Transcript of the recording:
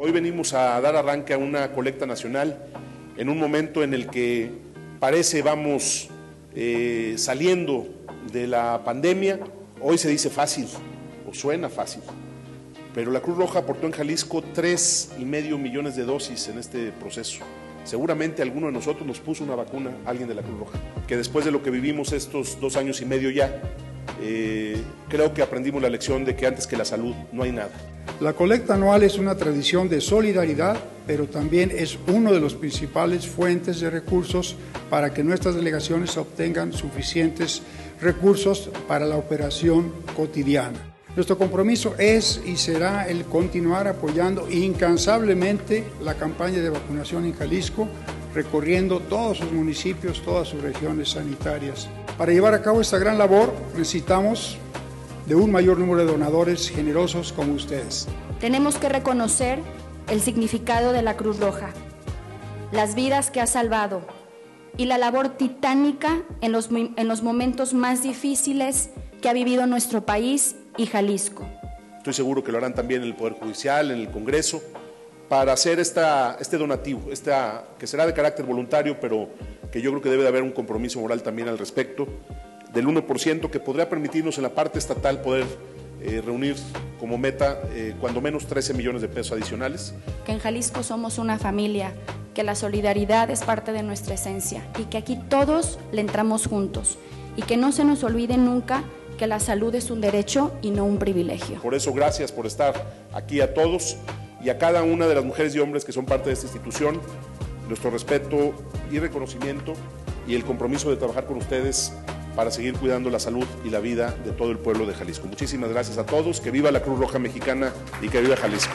Hoy venimos a dar arranque a una colecta nacional en un momento en el que parece vamos eh, saliendo de la pandemia. Hoy se dice fácil o suena fácil, pero la Cruz Roja aportó en Jalisco tres y medio millones de dosis en este proceso. Seguramente alguno de nosotros nos puso una vacuna, alguien de la Cruz Roja, que después de lo que vivimos estos dos años y medio ya, eh, creo que aprendimos la lección de que antes que la salud no hay nada. La colecta anual es una tradición de solidaridad, pero también es uno de los principales fuentes de recursos para que nuestras delegaciones obtengan suficientes recursos para la operación cotidiana. Nuestro compromiso es y será el continuar apoyando incansablemente la campaña de vacunación en Jalisco, recorriendo todos sus municipios, todas sus regiones sanitarias. Para llevar a cabo esta gran labor necesitamos de un mayor número de donadores generosos como ustedes. Tenemos que reconocer el significado de la Cruz Roja, las vidas que ha salvado y la labor titánica en los, en los momentos más difíciles que ha vivido nuestro país y Jalisco. Estoy seguro que lo harán también en el Poder Judicial, en el Congreso, para hacer esta, este donativo, esta, que será de carácter voluntario, pero que yo creo que debe de haber un compromiso moral también al respecto, del 1% que podría permitirnos en la parte estatal poder eh, reunir como meta eh, cuando menos 13 millones de pesos adicionales. Que en Jalisco somos una familia, que la solidaridad es parte de nuestra esencia y que aquí todos le entramos juntos y que no se nos olvide nunca que la salud es un derecho y no un privilegio. Por eso gracias por estar aquí a todos y a cada una de las mujeres y hombres que son parte de esta institución nuestro respeto y reconocimiento y el compromiso de trabajar con ustedes para seguir cuidando la salud y la vida de todo el pueblo de Jalisco. Muchísimas gracias a todos, que viva la Cruz Roja Mexicana y que viva Jalisco.